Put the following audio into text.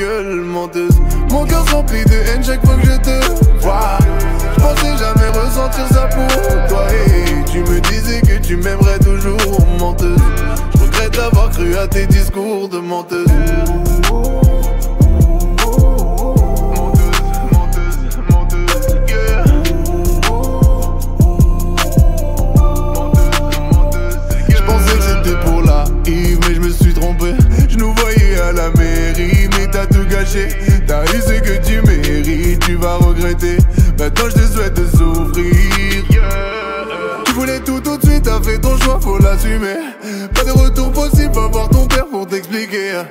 Mon cœur rempli de haine chaque fois que je te vois Je pensais jamais ressentir ça pour toi. Et tu me disais que tu m'aimerais toujours menteuse. Je regrette d'avoir cru à tes discours de menteuse T'as eu ce que tu mérites, tu vas regretter. Maintenant je te souhaite de souffrir. Tu voulais tout tout de suite, t'as fait ton choix, faut l'assumer. Pas de retour possible, va voir ton père pour t'expliquer.